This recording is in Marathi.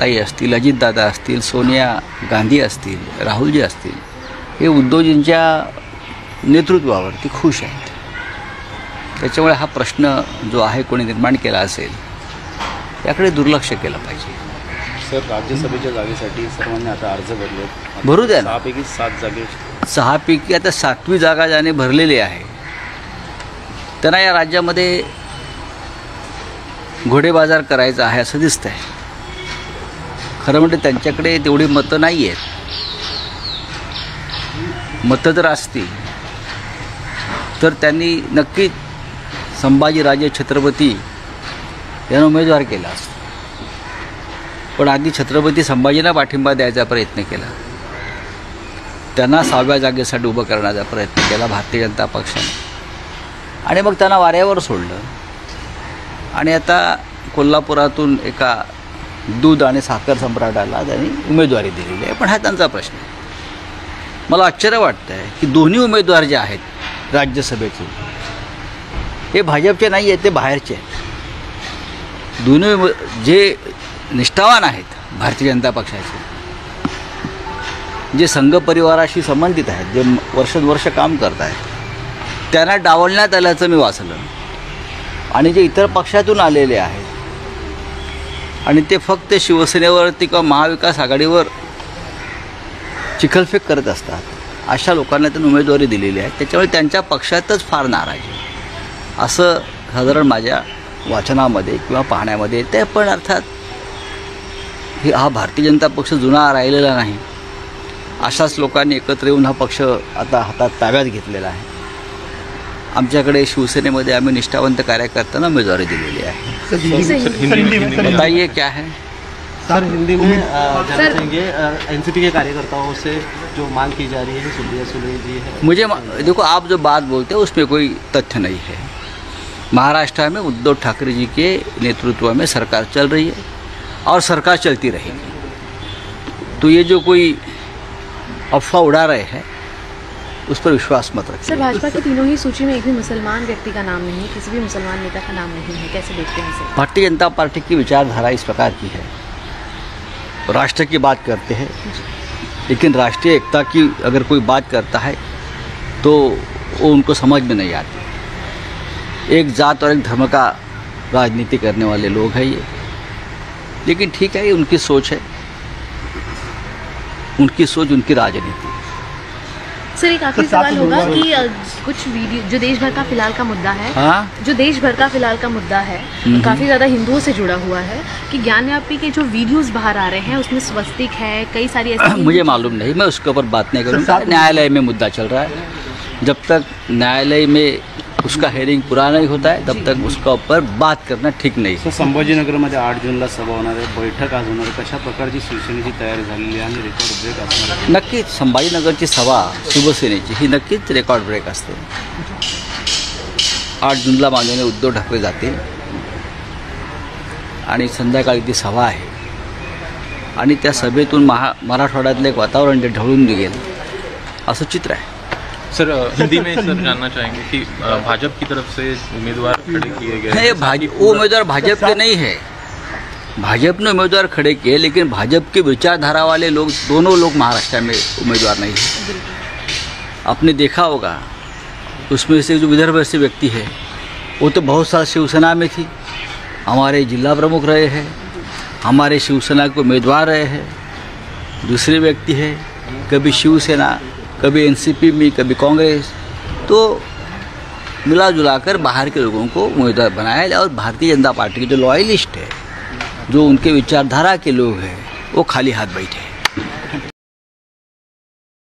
ताई असतील अजितदादा असतील सोनिया गांधी असतील राहुलजी असतील हे उद्धवजींच्या नेतृत्वावरती खुश आहेत. त्याच्यामुळे हा प्रश्न जो आहे कोणी निर्माण केला असेल याकडे दुर्लक्ष केलं पाहिजे. सर राज्यसभेच्या जागेसाठी सर्वांनी आता अर्ज भरले भरू द्या सहापैकी सात जागे सहापैकी आता सातवी जागा ज्याने भरलेली आहे त्यांना या राज्यामध्ये घोडेबाजार करायचा आहे असं दिसतंय. खरं म्हणजे त्यांच्याकडे तेवढी मतं नाही आहेत मतं जर असतील तर त्यांनी नक्कीच संभाजीराजे छत्रपती यांना उमेदवार केला असतो. पण आधी छत्रपती संभाजीला पाठिंबा द्यायचा प्रयत्न केला. त्यांना सहाव्या जागेसाठी उभं करण्याचा प्रयत्न केला भारतीय जनता पक्षाने. आणि मग त्यांना वाऱ्यावर सोडलं. आणि आता कोल्हापुरातून एका दूध आणि साखर सम्राटाला त्यांनी उमेदवारी दिलेली आहे. पण हा त्यांचा प्रश्न आहे. मला आश्चर्य वाटतं आहे की दोन्ही उमेदवार जे आहेत राज्यसभेचे हे भाजपचे नाही आहेत ते बाहेरचे आहेत. दोन्ही जे निष्ठावान आहेत भारतीय जनता पक्षाचे जे संघ परिवाराशी संबंधित आहेत जे वर्षोनवर्ष काम करत आहेत त्यांना डावलण्यात आल्याचं मी वाचलं. आणि जे इतर पक्षातून आलेले आहेत आणि ते फक्त शिवसेनेवरती किंवा महाविकास आघाडीवर चिखलफेक करत असतात. अशा लोकांना त्यांनी उमेदवारी दिलेली आहे. त्याच्यामुळे त्यांच्या पक्षातच फार नाराज आहे. असं साधारण माझ्या वाचनामध्ये किंवा पाहण्यामध्ये ते पण अर्थात हे हा भारतीय जनता पक्ष जुना राहिलेला नाही. अशाच लोकांनी एकत्र येऊन हा पक्ष आता हातात ताब्यात घेतलेला आहे. आमच्याकडे शिवसेनेमध्ये आम्ही निष्ठावंत कार्यकर्त्यांना उमेदवारी दिलेली आहे. बताइए क्या है? सर हिंदी में जाना चाहेंगे एनसीपी के कार्यकर्ताओं से जो मांग की जा रही है सुप्रिया सुले जी है। मुझे देखो आप जो बात बोलते हैं उसमें कोई तथ्य नहीं है। महाराष्ट्र में उद्धव ठाकरे जी के नेतृत्व में सरकार चल रही है और सरकार चलती रहेगी। तो ये जो कोई अफवाह उड़ा रहे हैं उस पर विश्वास मत सर रखिए भाजपा की तीनों ही सूची में एक भी मुसलमान व्यक्ति का नाम नहीं है किसी भी मुसलमान नेता का नाम नहीं है। कैसे देखते हैं सर भारतीय जनता पार्टी की विचारधारा इस प्रकार की है। राष्ट्र की बात करते हैं। लेकिन राष्ट्रीय एकता की अगर कोई बात करता है तो वो उनको समझ में नहीं आती। एक जात और एक धर्म का राजनीति करने वाले लोग हैं ये। लेकिन ठीक है ये उनकी सोच है। उनकी सोच उनकी राजनीति। सर एक आखिरी सवाल होगा कि कुछ वीडियो जो देश भर का फ़िलहाल का मुद्दा है हा? जो देश भर का फ़िलहाल का मुद्दा है। काफ़ी ज़्यादा हिंदुओं से जुड़ा हुआ है कि ज्ञान व्यापी के जो वीडियोस बाहर आ रहे हैं उसमें स्वस्तिक है कई सारी ऐसी मुझे मालूम नहीं मैं उसके ऊपर बात नहीं करूँगा न्यायालय में मुद्दा चल रहा है जब तक न्यायालय में उसका हेयरिंग पूरा नहीं होता है तब तक उसका ऊपर बात करना ठीक नहीं। सर संभाजीनगरमध्ये आठ जूनला सभा होणार आहे बैठक आज होणार आहे. कशा प्रकारची शिवसेनेची तयारी झालेली आहे आणि रेकॉर्ड ब्रेक असणार आहे? नक्कीच संभाजीनगरची सभा शिवसेनेची ही नक्कीच रेकॉर्ड ब्रेक असते. आठ जूनला माननीय उद्धव ठाकरे जातील. आणि संध्याकाळी ती सभा आहे. आणि त्या सभेतून महा मराठवाड्यातलं एक वातावरण जे ढळून निघेल असं चित्र आहे. सर हिंदी में सर जानना चाहेंगे कि भाजपा की तरफ़ से उम्मीदवार खड़े किए गए नहीं हैं। भाज वो उम्मीदवार भाजपा के नहीं है भाजपा ने उम्मीदवार खड़े किए लेकिन भाजपा के विचारधारा वाले लोग दोनों लोग महाराष्ट्र में उम्मीदवार नहीं है आपने देखा होगा उसमें से जो विदर्भ से व्यक्ति है वो तो बहुत साल शिवसेना में थी हमारे जिला प्रमुख रहे हैं हमारे शिवसेना के उम्मीदवार रहे हैं दूसरे व्यक्ति है कभी शिवसेना कभी एनसीपी में, कभी कांग्रेस। तो मिला जुला कर बाहर के लोगों को उम्मीदवार बनाया और भारतीय जनता पार्टी के जो लॉयलिस्ट है, जो उनके विचारधारा के लोग हैं, वो खाली हाथ बैठे